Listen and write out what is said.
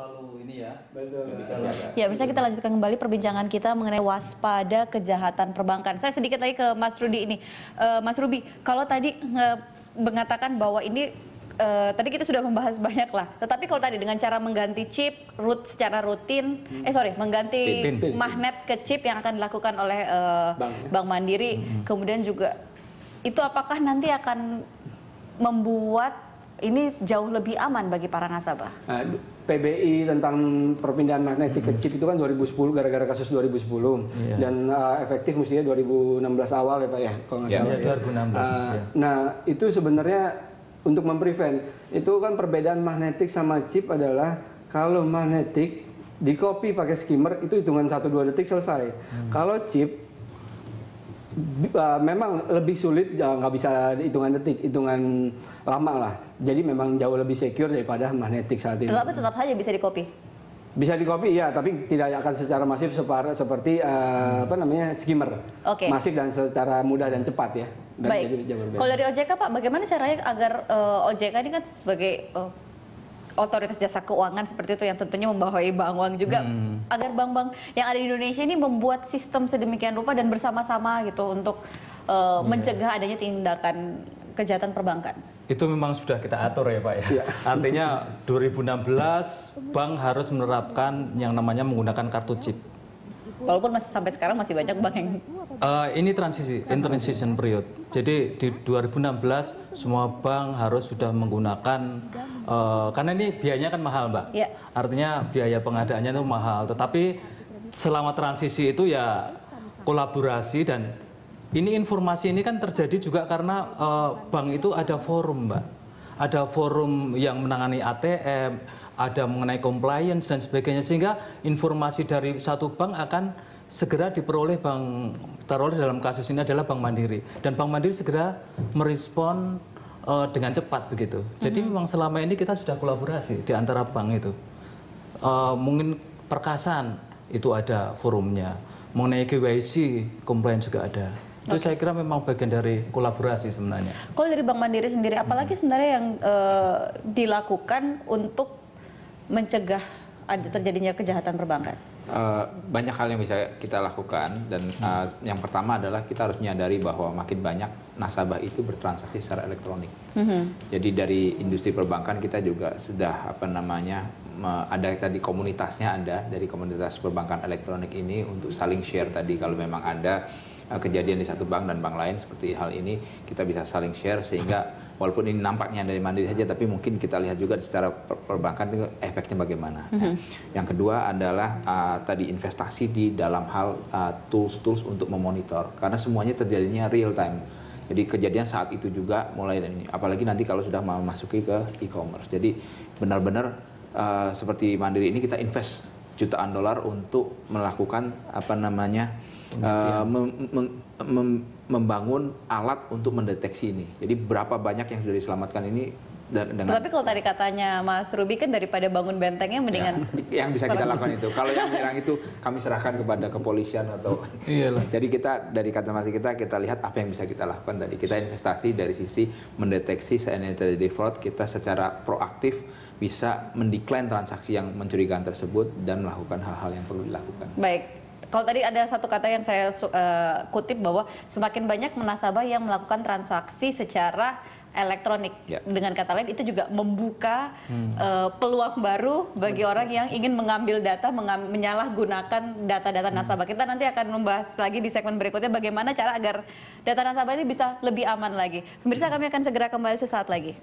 terlalu ini ya. Betul. Ya, bisa kita lanjutkan kembali perbincangan kita mengenai waspada kejahatan perbankan. Saya sedikit lagi ke Mas Rudi ini. Eh, Mas Ruby, kalau tadi eh, mengatakan bahwa ini eh, tadi kita sudah membahas banyak lah. Tetapi kalau tadi dengan cara mengganti chip root secara rutin, eh sorry, mengganti Pin. magnet ke chip yang akan dilakukan oleh eh, Bank. Bank Mandiri, kemudian juga itu apakah nanti akan membuat ini jauh lebih aman bagi para nasabah? Nah, PBI tentang perpindahan magnetik ke chip itu kan 2010 gara-gara kasus 2010 Iya. dan uh, efektif mestinya 2016 awal ya Pak ya kalau nggak Iya, salah. iya, 2016, Uh, iya. Nah itu sebenarnya untuk memprevent itu kan perbedaan magnetik sama chip adalah kalau magnetik di copy pakai skimmer itu hitungan 1-2 detik selesai. Kalau chip uh, memang lebih sulit nggak bisa hitungan detik hitungan lama lah jadi memang jauh lebih secure daripada magnetik saat ini Tetapi tetap saja bisa di copy. bisa di copy ya tapi tidak akan secara masif separ- seperti uh, apa namanya skimmer Oke. masif dan secara mudah dan cepat ya dan Baik. Kalau dari OJK Pak, bagaimana caranya agar eh, OJK ini kan sebagai eh, otoritas jasa keuangan seperti itu yang tentunya membawahi bank uang juga Hmm. agar bank-bank yang ada di Indonesia ini membuat sistem sedemikian rupa dan bersama-sama gitu untuk eh, Iya. mencegah adanya tindakan kejahatan perbankan. Itu memang sudah kita atur ya Pak ya. Iya. Artinya 2016 bank harus menerapkan yang namanya menggunakan kartu chip. Walaupun masih sampai sekarang masih banyak bank yang Eh, ini transisi, in transition period. Jadi di 2016 semua bank harus sudah menggunakan eh, karena ini biayanya kan mahal, Mbak. Iya. Artinya biaya pengadaannya itu mahal. Tetapi selama transisi itu ya kolaborasi dan ini informasi ini kan terjadi juga karena eh, bank itu ada forum, Mbak. Ada forum yang menangani ATM, ada mengenai compliance dan sebagainya sehingga informasi dari satu bank akan segera diperoleh bank teroleh dalam kasus ini adalah Bank Mandiri dan Bank Mandiri segera merespon eh, dengan cepat begitu. Jadi memang selama ini kita sudah kolaborasi di antara bank itu. Eh, mungkin perkasan itu ada forumnya, mengenai KYC compliance juga ada. Itu saya kira memang bagian dari kolaborasi sebenarnya. Kalau dari Bank Mandiri sendiri, apalagi sebenarnya yang eh, dilakukan untuk mencegah ada terjadinya kejahatan perbankan? Eh, banyak hal yang bisa kita lakukan dan eh, yang pertama adalah kita harus menyadari bahwa makin banyak nasabah itu bertransaksi secara elektronik. Jadi dari industri perbankan kita juga sudah apa namanya ada tadi komunitasnya ada dari komunitas perbankan elektronik ini untuk saling share tadi kalau memang ada kejadian di satu bank dan bank lain seperti hal ini kita bisa saling share sehingga walaupun ini nampaknya dari mandiri saja tapi mungkin kita lihat juga secara per- perbankan itu efeknya bagaimana. Ya. Yang kedua adalah uh, tadi investasi di dalam hal uh, tools-tools untuk memonitor karena semuanya terjadinya real time. Jadi kejadian saat itu juga mulai dari ini. Apalagi nanti kalau sudah memasuki ke e-commerce. Jadi benar-benar uh, seperti mandiri ini kita invest jutaan dolar untuk melakukan apa namanya uh, mem- mem- mem- membangun alat untuk mendeteksi ini. Jadi berapa banyak yang sudah diselamatkan ini dengan Tapi kalau tadi katanya Mas Ruby kan daripada bangun bentengnya mendingan Ya, yang bisa kita lakukan itu. Kalau yang menyerang itu kami serahkan kepada kepolisian atau Iyalah. Jadi kita dari kacamata kita kita lihat apa yang bisa kita lakukan tadi. Kita investasi dari sisi mendeteksi seandainya terjadi fraud, kita secara proaktif bisa mendekline transaksi yang mencurigakan tersebut dan melakukan hal-hal yang perlu dilakukan. baik. Kalau tadi ada satu kata yang saya eh, kutip bahwa semakin banyak nasabah yang melakukan transaksi secara elektronik. Ya. Dengan kata lain itu juga membuka eh, peluang baru bagi orang yang ingin mengambil data, mengam- menyalahgunakan data-data nasabah. Kita nanti akan membahas lagi di segmen berikutnya bagaimana cara agar data nasabah ini bisa lebih aman lagi. Pemirsa kami akan segera kembali sesaat lagi.